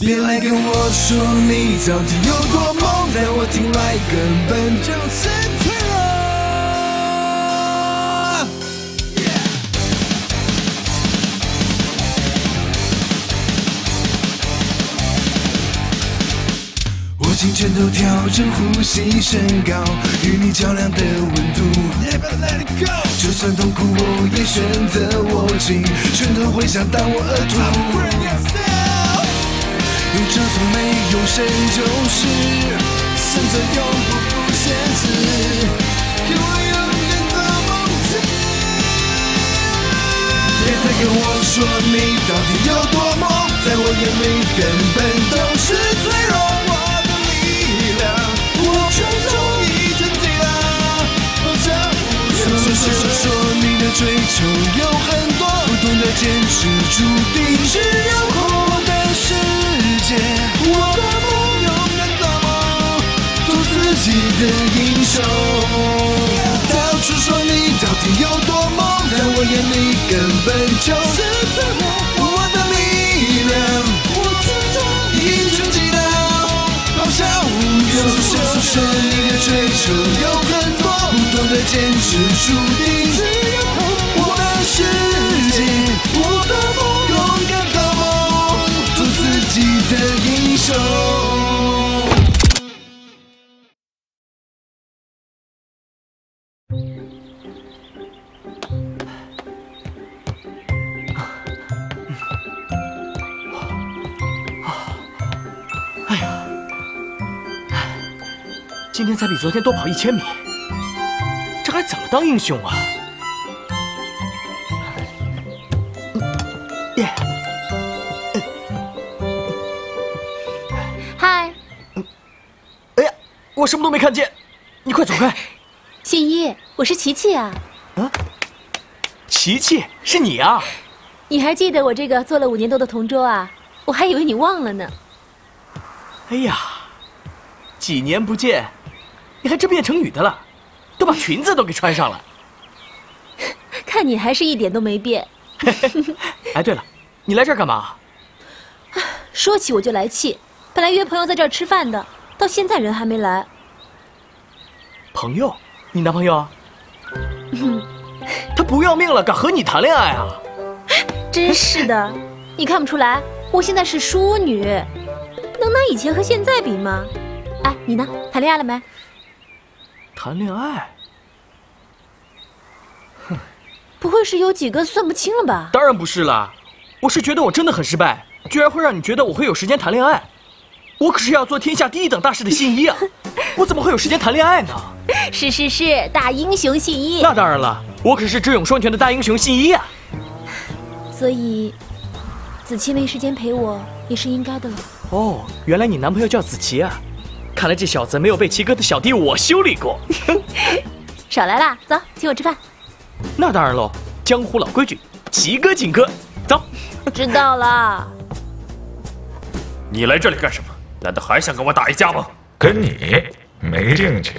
别来跟我说你到底有多猛，在我听来根本就是脆弱。握紧拳头，调整呼吸，升高与你较量的温度。就算痛苦，我也选择握紧拳头，回响当我额头。用这种没用神救世，生存永不不现实。给我勇敢的梦境。别再跟我说你到底有多猛，在我眼里根本都是脆弱。我的力量，我全中已经尽了。说说说说说你的追求有很多，不懂得坚持，注定只有活的英雄。到处说你到底有多猛，在我眼里根本就是脆弱。我的力量，我全都已经记得，咆哮无用。说说说你的追求有很多，不懂得坚持，注定才比昨天多跑一千米，这还怎么当英雄啊？耶！嗨，哎呀，我什么都没看见，你快走开！信一，我是琪琪啊。琪琪，是你啊？你还记得我这个做了五年多的同桌啊？我还以为你忘了呢。哎呀，几年不见，你还真变成女的了，都把裙子都给穿上了。看你还是一点都没变。哎，对了，你来这儿干嘛？说起我就来气，本来约朋友在这儿吃饭的，到现在人还没来。朋友，你男朋友？他不要命了，敢和你谈恋爱啊？真是的，你看不出来，我现在是淑女，能拿以前和现在比吗？哎，你呢？谈恋爱了没？谈恋爱？哼不会是有几个算不清了吧？当然不是啦，我是觉得我真的很失败，居然会让你觉得我会有时间谈恋爱。我可是要做天下第一等大事的信一啊，我怎么会有时间谈恋爱呢？是是是，大英雄信一。那当然了，我可是智勇双全的大英雄信一啊。所以，子期没时间陪我也是应该的了。哦，原来你男朋友叫子琪啊，看来这小子没有被齐哥的小弟我修理过。少来了，走，请我吃饭。那当然喽，江湖老规矩，齐哥请客。走，知道了。你来这里干什么？难道还想跟我打一架吗？跟你没兴趣，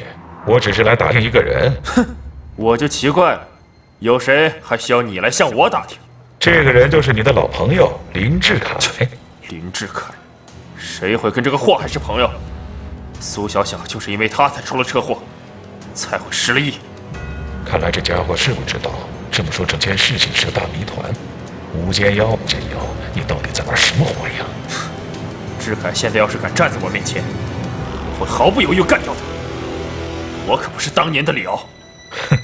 我只是来打听一个人。哼，我就奇怪了，有谁还需要你来向我打听？这个人就是你的老朋友林志凯。林志凯，谁会跟这个祸害是朋友？苏小小就是因为他才出了车祸，才会失了忆。看来这家伙是不知道，这么说整件事情是个大谜团。无间妖，无间妖，你到底在玩什么花样？志凯现在要是敢站在我面前，我会毫不犹豫干掉他。我可不是当年的李敖。哼，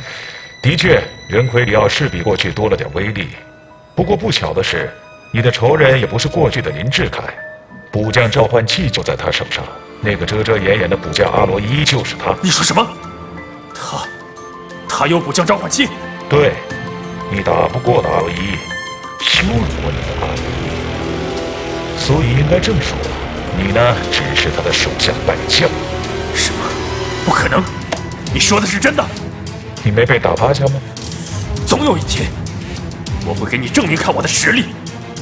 的确，人魁李奥是比过去多了点威力。不过不巧的是，你的仇人也不是过去的林志凯，补将召唤器就在他手上。那个遮遮掩掩的补将阿罗伊就是他。你说什么？他，他有补将召唤器？对，你打不过的阿罗伊，羞辱过你的阿罗伊，所以应该这么说，你呢只是他的手下败将。什么？不可能！你说的是真的？你没被打趴下吗？总有一天，我会给你证明看我的实力。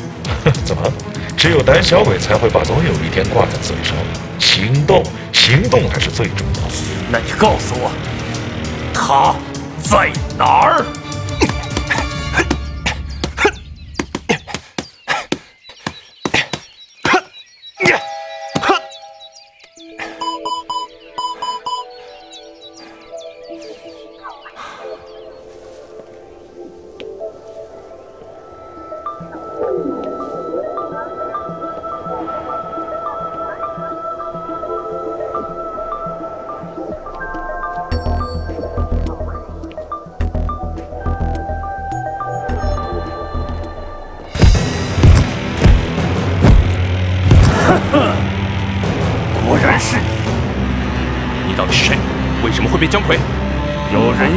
怎么？只有胆小鬼才会把总有一天挂在嘴上。行动，行动才是最重要的。那你告诉我，他在哪儿？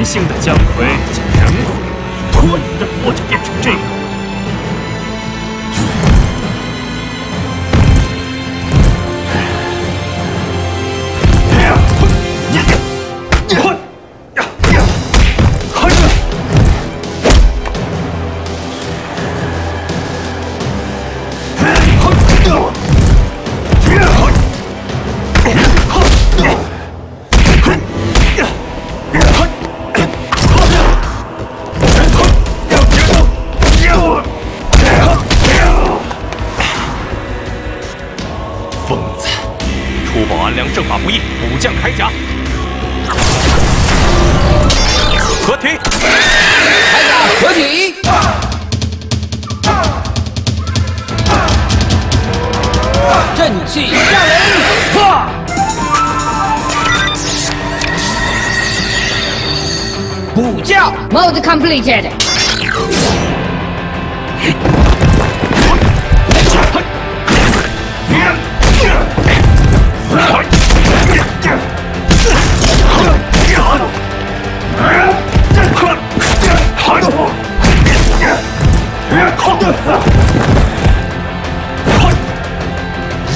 性的姜魁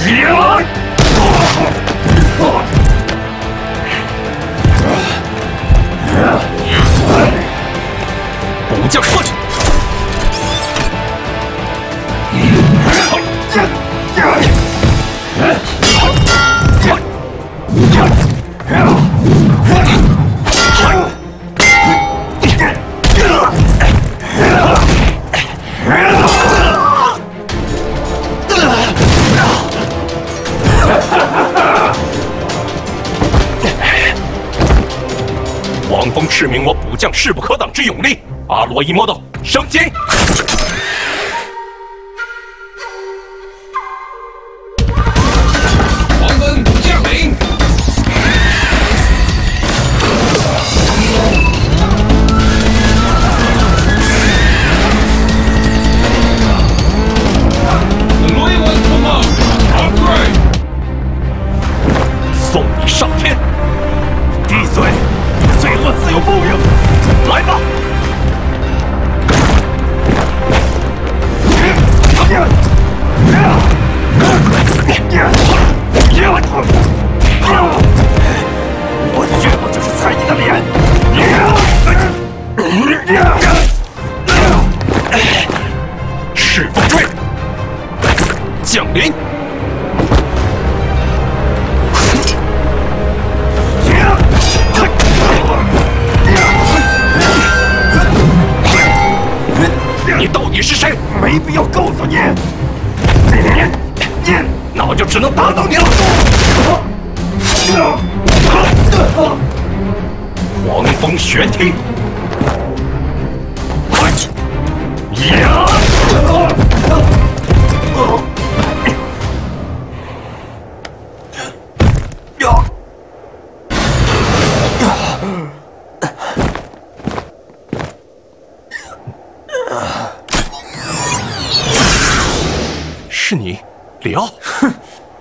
Yeah! 将上去！王峰斥明我武将势不可挡之勇力，阿罗伊魔斗升级！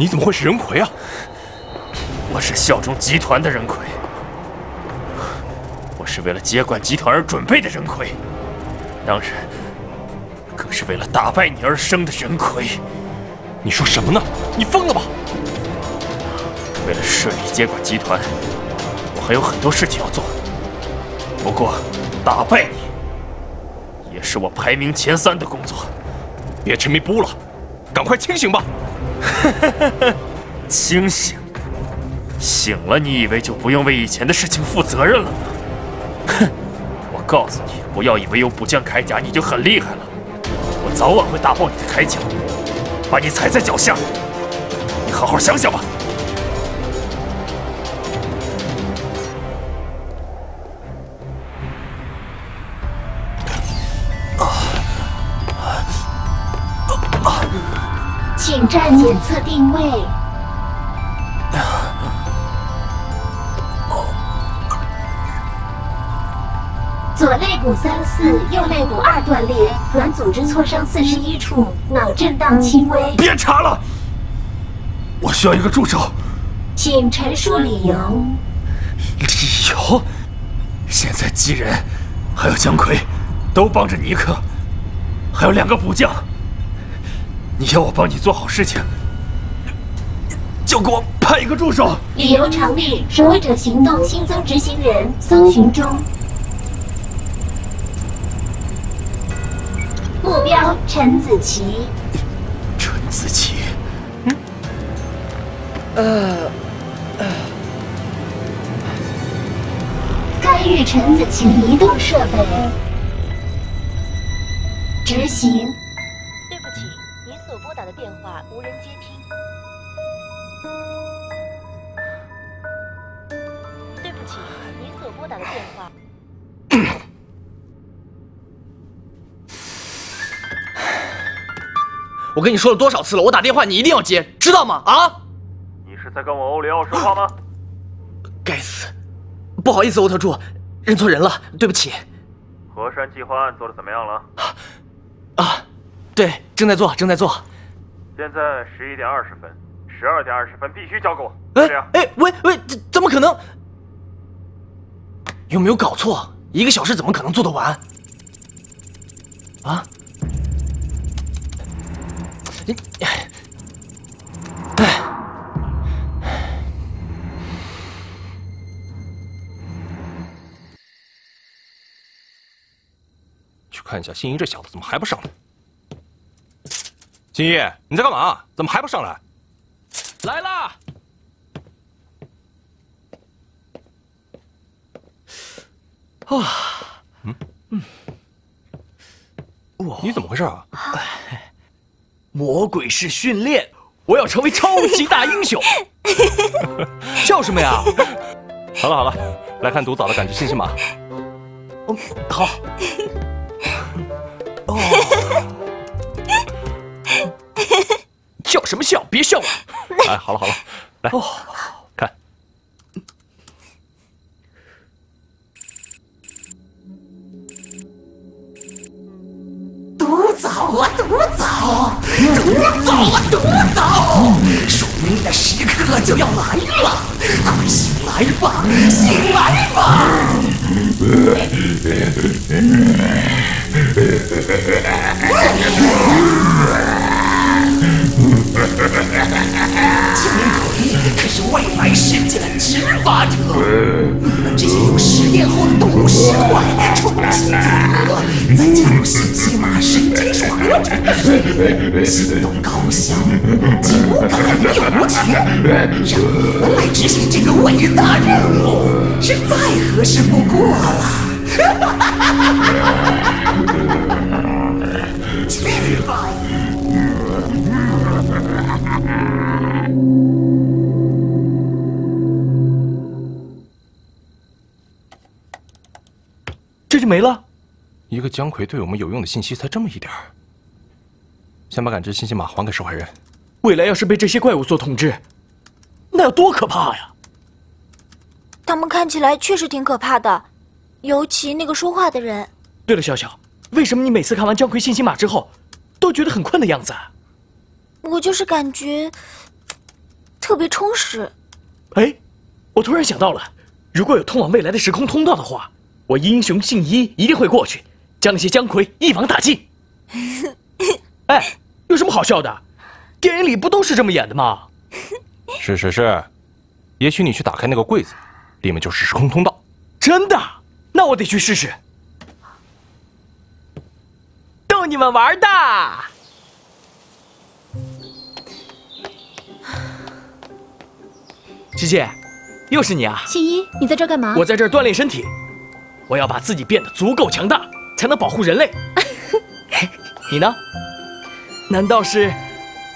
你怎么会是人魁啊？我是效忠集团的人魁，我是为了接管集团而准备的人魁，当然，更是为了打败你而生的人魁。你说什么呢？你疯了吧？为了顺利接管集团，我还有很多事情要做。不过，打败你，也是我排名前三的工作。别沉迷不悟了，赶快清醒吧！清醒？醒了，你以为就不用为以前的事情负责任了吗？哼！我告诉你，不要以为有补将铠甲你就很厉害了，我早晚会打爆你的铠甲，把你踩在脚下。你好好想想吧。定位。左肋骨三四，右肋骨二断裂，软组织挫伤四十一处，脑震荡轻微。别查了，我需要一个助手。请陈述理由。理由？现在姬人还有姜奎都帮着尼克，还有两个补将。你要我帮你做好事情，就给我派一个助手。理由成立，守卫者行动新增执行人，搜寻中。目标陈子琪，陈子琪，呃干预陈子琪移动设备。执行。对不起，您所拨打的电话无人接听。拨打的电话。我跟你说了多少次了，我打电话你一定要接，知道吗？啊！你是在跟我欧里奥说话吗？该死，不好意思，欧特助，认错人了，对不起。河山计划案做的怎么样了？啊，对，正在做，正在做。现在十一点二十分，十二点二十分必须交给我。哎这样，哎，喂喂，怎怎么可能？有没有搞错？一个小时怎么可能做得完？啊？你，哎，去看一下心怡这小子怎么还不上来？心怡，你在干嘛？怎么还不上？来啦！啊，你怎么回事啊？魔鬼式训练，我要成为超级大英雄！笑什么呀？好了好了，来看独早的感觉信息码。嗯，好。哦，笑什么笑？别笑了。哎，好了好了，来，哦，信息码神经传入程序，行动高效、紧赶又无情，让我们来执行这个伟大任务，是再合适不过了。去吧！这就没了。一个姜魁对我们有用的信息才这么一点儿。先把感知信息码还给受害人。未来要是被这些怪物所统治，那有多可怕呀！他们看起来确实挺可怕的，尤其那个说话的人。对了，小小，为什么你每次看完姜魁信息码之后，都觉得很困的样子啊？我就是感觉特别充实。哎，我突然想到了，如果有通往未来的时空通道的话，我英雄信一一定会过去，将那些姜魁一网打尽。哎，有什么好笑的？电影里不都是这么演的吗？是是是，也许你去打开那个柜子，里面就是时空通道。真的？那我得去试试。逗你们玩的。师姐，又是你啊！信一，你在这儿干嘛？我在这儿锻炼身体，我要把自己变得足够强大，才能保护人类。你呢？难道是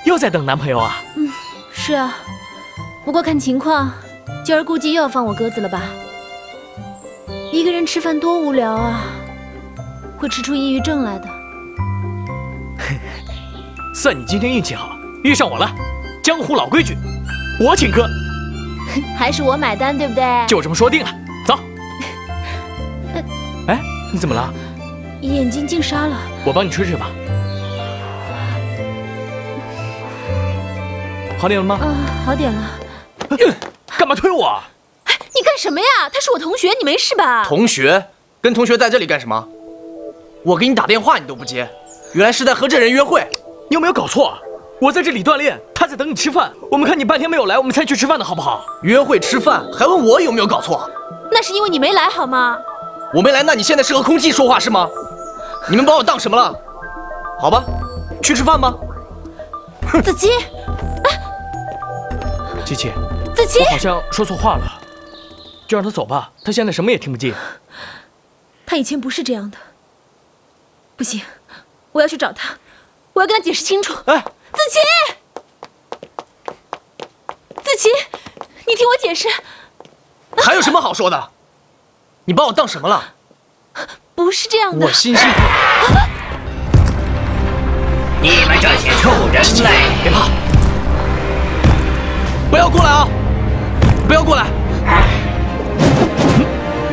又在等男朋友啊？嗯，是啊。不过看情况，今儿估计又要放我鸽子了吧？一个人吃饭多无聊啊，会吃出抑郁症来的。算你今天运气好，遇上我了。江湖老规矩，我请客。还是我买单，对不对？就这么说定了，走。哎，你怎么了？眼睛进沙了。我帮你吹吹吧。好点了吗？啊，好点了。干嘛推我？你干什么呀？他是我同学，你没事吧？同学，跟同学在这里干什么？我给你打电话你都不接，原来是在和这人约会。你有没有搞错？我在这里锻炼，他在等你吃饭。我们看你半天没有来，我们才去吃饭的好不好？约会吃饭还问我有没有搞错？那是因为你没来好吗？我没来，那你现在是和空气说话是吗？你们把我当什么了？好吧，去吃饭吧。子琪，琪琪，子琪我，好像说错话了，就让他走吧。他现在什么也听不进。他以前不是这样的。不行，我要去找他，我要跟他解释清楚。哎，子琪，子琪，你听我解释，还有什么好说的？你把我当什么了？不是这样的我。辛辛苦。你们这些臭人类！别怕，不要过来啊！不要过来！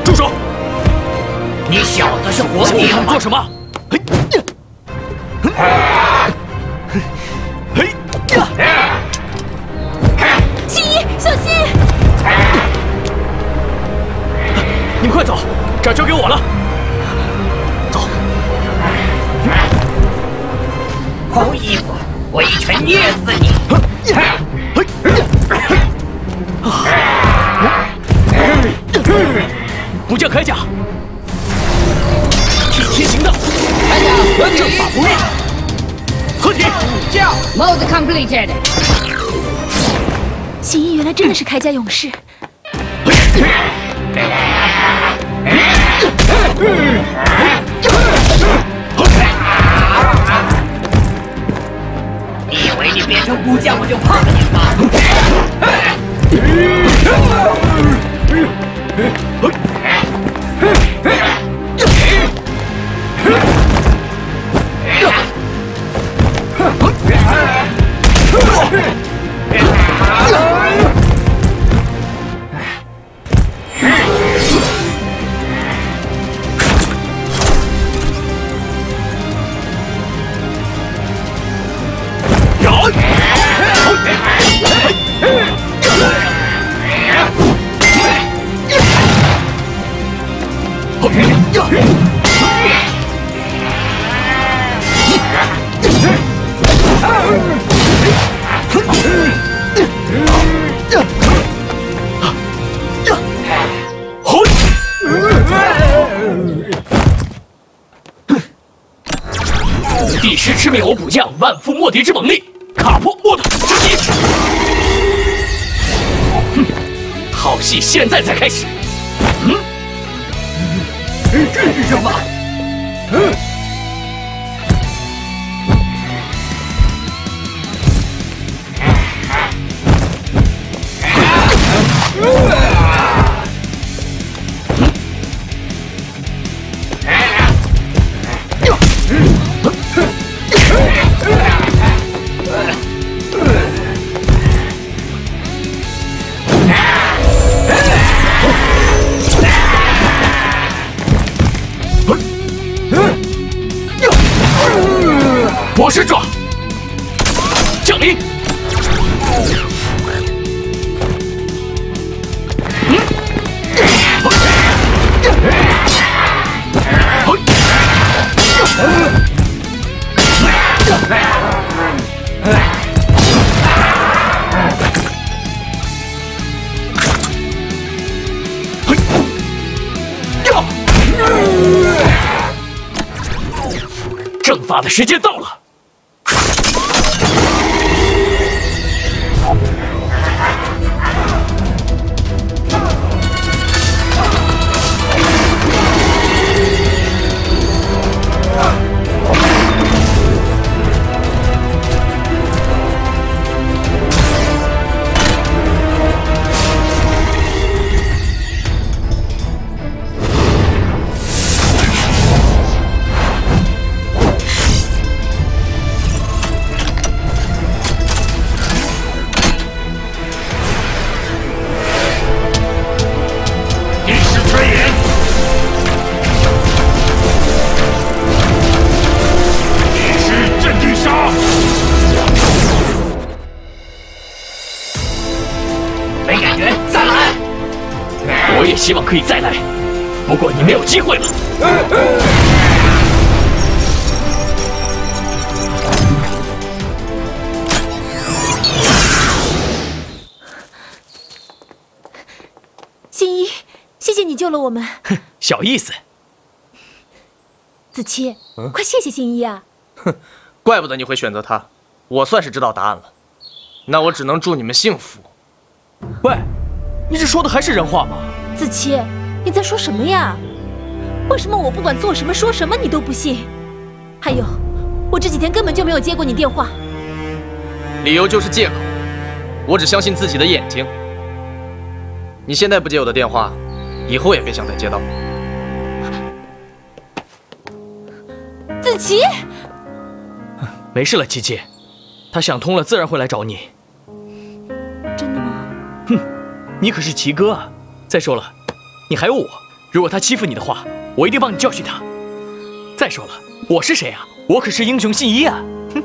住手！你小子是活我地吗看做？什么？嘿，嘿呀！新一，小心！你们快走，这儿交给我了。红衣服，我一拳捏死你！不叫铠甲，替天行道铠甲，正法不灭，合体。Mode completed. 新一原来真的是铠甲勇士。为你变成骨架我就怕你吗？万夫莫敌之猛力，卡破莫特之击。哼，好戏现在才开始。嗯，这是什么？嗯。我的时间到了。希望可以再来，不过你没有机会了。新一，谢谢你救了我们。哼，小意思。子期，嗯快谢谢新一啊！哼怪不得你会选择他，我算是知道答案了。那我只能祝你们幸福。喂，你这说的还是人话吗？子期，你在说什么呀？为什么我不管做什么说什么你都不信？还有，我这几天根本就没有接过你电话。理由就是借口，我只相信自己的眼睛。你现在不接我的电话，以后也别想再接到。子琪，没事了，琪琪，他想通了，自然会来找你。真的吗？哼，你可是齐哥啊！再说了，你还有我，如果他欺负你的话，我一定帮你教训他。再说了，我是谁啊？我可是英雄信一啊！哼！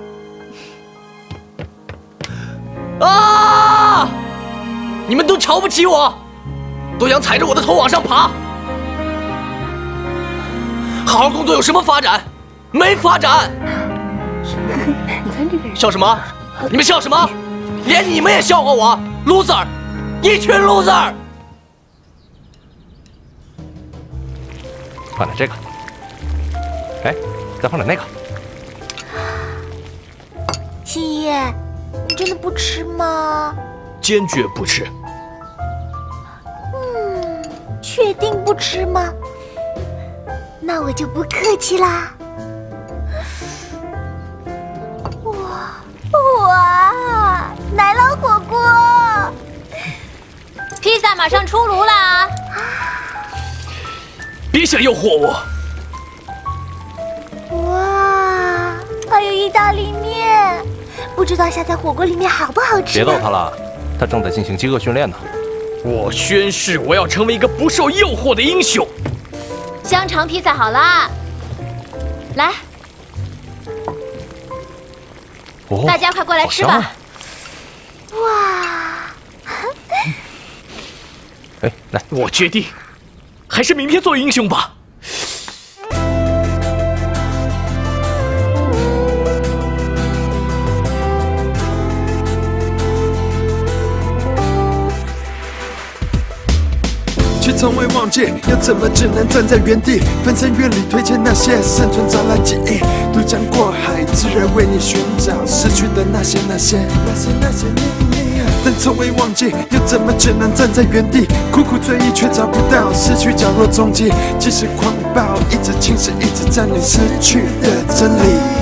啊！你们都瞧不起我，都想踩着我的头往上爬。好好工作有什么发展？没发展！你看这个人笑什么？你们笑什么？连你们也笑话我，loser，一群 loser。放点这个，哎，再放点那个。新一，你真的不吃吗？坚决不吃。嗯，确定不吃吗？那我就不客气啦。哇哇，奶酪火锅！披萨马上出炉啦！别想诱惑我！哇，还有意大利面，不知道下在火锅里面好不好吃？别逗他了，他正在进行饥饿训练呢。我宣誓，我要成为一个不受诱惑的英雄。香肠披萨好啦，来。哦、大家快过来吃吧！啊、哇！哎，来，我决定，还是明天做英雄吧。却从未忘记，又怎么只能站在原地？翻山越岭推荐那些生存蟑螂记忆，渡江过海，自然为你寻找失去的那些那些那些那些秘密。但从未忘记，又怎么只能站在原地？苦苦追忆却找不到失去角落踪迹，即使狂暴一直侵蚀，一直占领失去的真理。